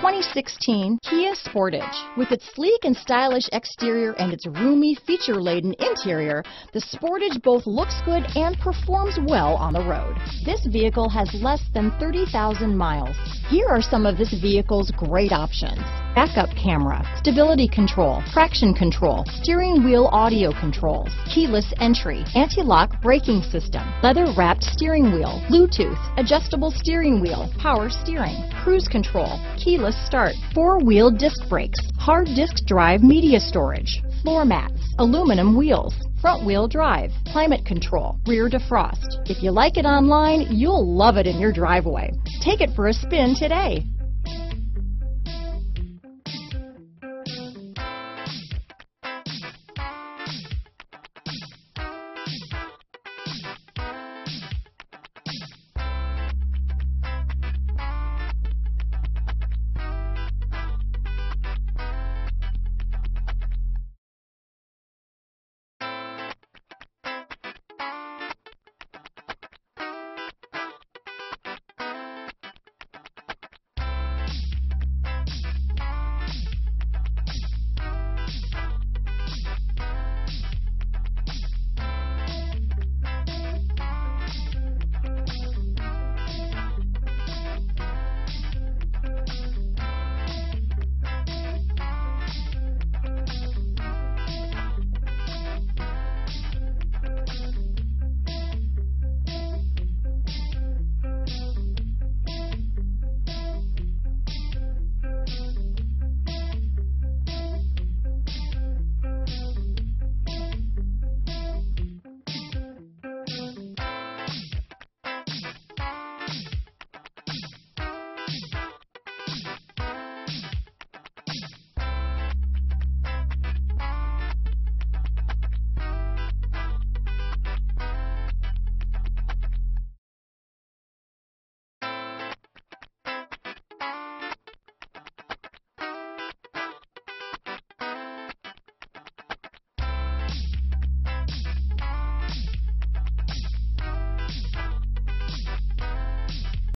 2016 Kia Sportage. With its sleek and stylish exterior and its roomy, feature-laden interior, the Sportage both looks good and performs well on the road. This vehicle has less than 30,000 miles. Here are some of this vehicle's great options. Backup camera, stability control, traction control, steering wheel audio controls, keyless entry, anti-lock braking system, leather wrapped steering wheel, Bluetooth, adjustable steering wheel, power steering, cruise control, keyless start, four-wheel disc brakes, hard disk drive media storage, floor mats, aluminum wheels, front wheel drive, climate control, rear defrost. If you like it online, you'll love it in your driveway. Take it for a spin today.